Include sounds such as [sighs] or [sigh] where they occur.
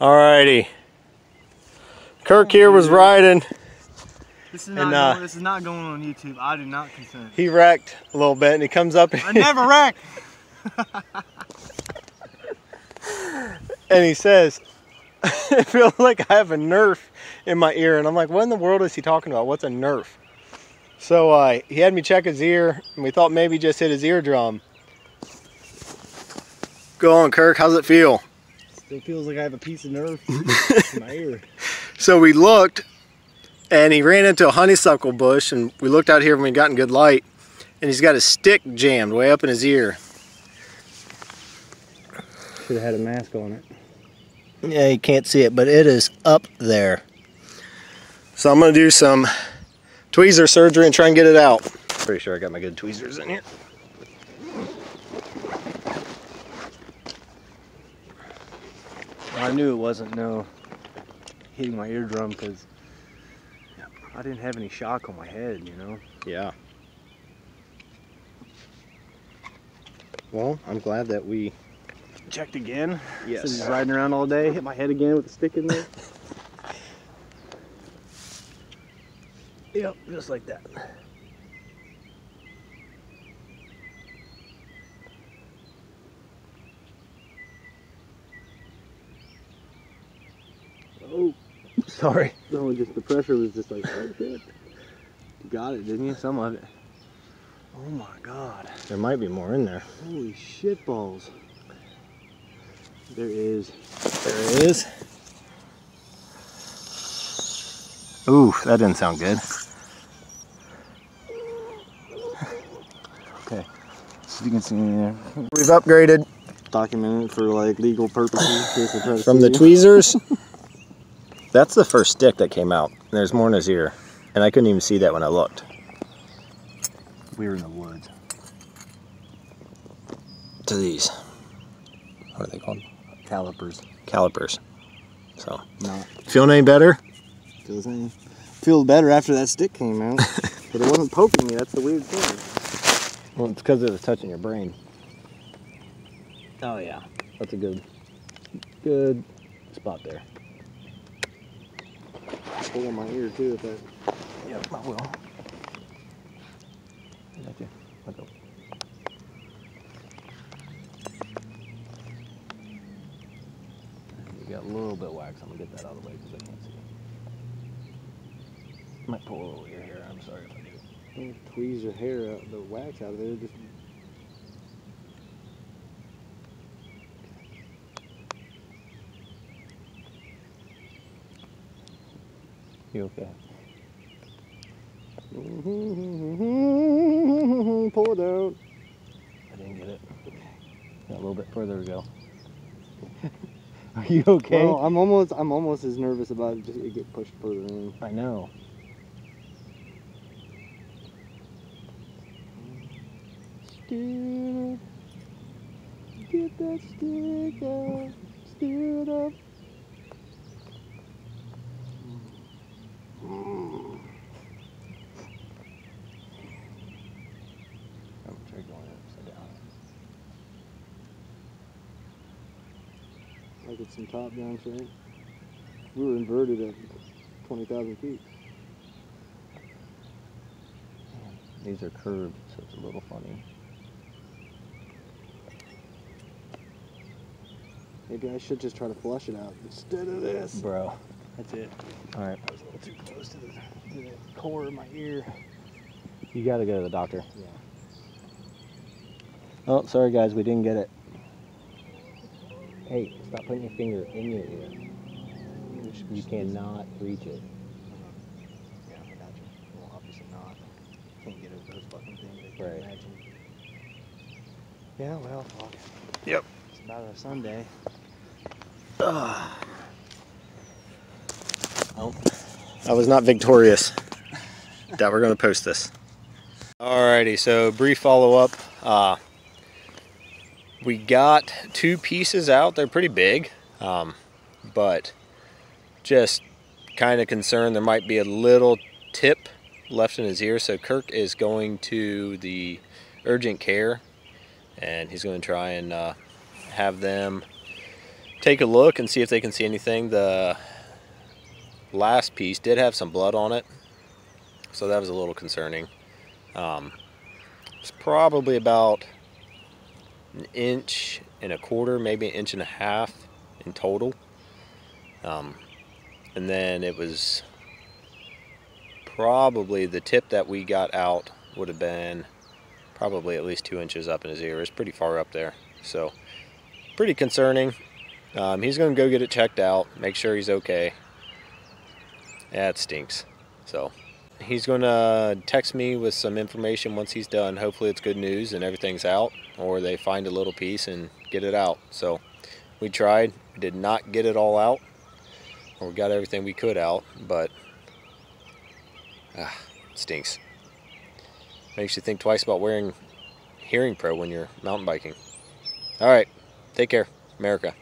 Alrighty. Kirk here was riding. This is And, not uh, going, this is not going on YouTube. I do not consent. He wrecked a little bit and he comes up I never [laughs] wreck. and he says, [laughs] I feel like I have a nerf in my ear. And I'm like, what in the world is he talking about? What's a nerf? So uh, he had me check his ear and we thought maybe just hit his eardrum. Go on, Kirk. How's it feel? Still feels like I have a piece of nerve [laughs] in my ear. So we looked and he ran into a honeysuckle bush and we looked out here when we got in good light and he's got a stick jammed way up in his ear. Should have had a mask on it. Yeah, you can't see it, but it is up there. So I'm gonna do some tweezer surgery and try and get it out. Pretty sure I got my good tweezers in here. I knew it wasn't no hitting my eardrum because I didn't have any shock on my head, you know. Yeah. Well, I'm glad that we Checked again. yes. So just riding around all day, hit my head again with a stick in there. [laughs] yep, just like that. Oh, sorry. No, just the pressure was just like, oh shit. You got it, didn't you? Some of it. Oh my god. There might be more in there. Holy shit balls. There is. There it is. Ooh, that didn't sound good. Okay. So you can see in there. We've upgraded Documented for like legal purposes. in case they try to from the tweezers. [laughs] That's the first stick that came out. There's more in his ear. And I couldn't even see that when I looked. We were in the woods. To these. What are they called? Calipers. Calipers. So, Not feeling any better? feels any. Feel better after that stick came out. [laughs] but it wasn't poking me. That's the weird thing. Well, it's because it was touching your brain. Oh yeah. That's a good, good spot there. Pull on my ear too. If that. Yep, I will. I Got you. Let go. You got a little bit of wax. I'm gonna get that out of the way because I can't see. It. Might pull a little ear hair. I'm sorry if I do. Don't tweeze your hair out, the wax out of there. Just. You okay? Mm-hmm. Pull it out. I didn't get it. Got a little bit further to go. [laughs] Are you okay? Well, I'm almost. I'm almost as nervous about it just it get pushed further in. I know. Up. Get that stick up. Stood up. I'm gonna try going upside down. Like it's some top down right? We were inverted at 20,000 feet. These are curved, so it's a little funny. Maybe I should just try to flush it out instead of this. Bro. That's it. Alright. I was a little too close to the, to the core of my ear. You gotta go to the doctor. Yeah. Oh, sorry guys, we didn't get it. Hey, stop putting your finger in your ear. You cannot reach it. Yeah, I got you. Well, obviously not. Can't get over those fucking things. I can Right. imagine. Yeah, well, fuck. Yep. It's about a Sunday. [sighs] I was not victorious. that we're gonna post this. Alrighty, so brief follow up. Uh, we got two pieces out. They're pretty big, um, but just kind of concerned there might be a little tip left in his ear. So Kirk is going to the urgent care, and he's going to try and uh, have them take a look and see if they can see anything. The last piece did have some blood on it, so that was a little concerning. Um, it's probably about an inch and a quarter, maybe an inch and a half in total. Um, and then it was probably the tip that we got out would have been probably at least two inches up in his ear. It's pretty far up there. So pretty concerning. Um, he's going to go get it checked out, make sure he's okay. Yeah, it stinks. So he's going to text me with some information once he's done. Hopefully it's good news and everything's out or they find a little piece and get it out. So we tried, did not get it all out or we got everything we could out, but ah, stinks. Makes you think twice about wearing hearing pro when you're mountain biking. All right, take care, America.